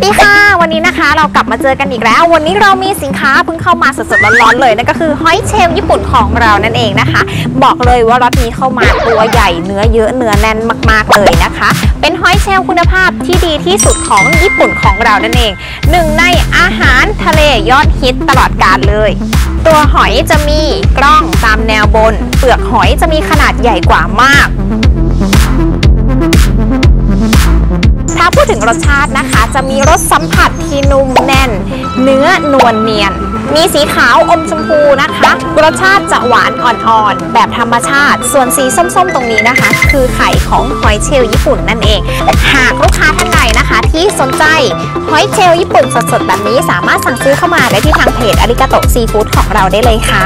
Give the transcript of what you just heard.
สดีค่ะ วันนี้นะคะเรากลับมาเจอกันอีกแล้ว วันนี้เรามีสินค้าเพิ่งเข้ามาสดๆร้อนๆเลยนั่นก็คือหอยเชลล์ญี่ปุ่นของเรานั่นเองนะคะ บอกเลยว่าล็อตนี้เข้ามาตัวใหญ่เนื้อเยอะเนื้อแน่นมากๆเลยนะคะ เป็นหอยเชลล์คุณภาพที่ดีที่สุดของญี่ปุ่นของเรานั่นเองหนึ่งในอาหารทะเลยอดฮิตตลอดกาลเลย ตัวหอยจะมีกล้องตามแนวบน เปลือกหอยจะมีขนาดใหญ่กว่ามาก ถ้าพูดถึงรสชาตินะคะ จะมีรสสัมผัสที่นุ่มแน่น เนื้อนวลเนียน มีสีขาวอมชมพูนะคะ รสชาติจะหวานอ่อนๆ แบบธรรมชาติ ส่วนสีส้มๆ ตรงนี้นะคะ คือไข่ของหอยเชลล์ญี่ปุ่นนั่นเอง หากลูกค้าท่านใดนะคะ ที่สนใจหอยเชลล์ญี่ปุ่นสดๆ แบบนี้สามารถสั่งซื้อเข้ามาได้ที่ทางเพจอาริกาโตซีฟู้ดของเราได้เลยค่ะ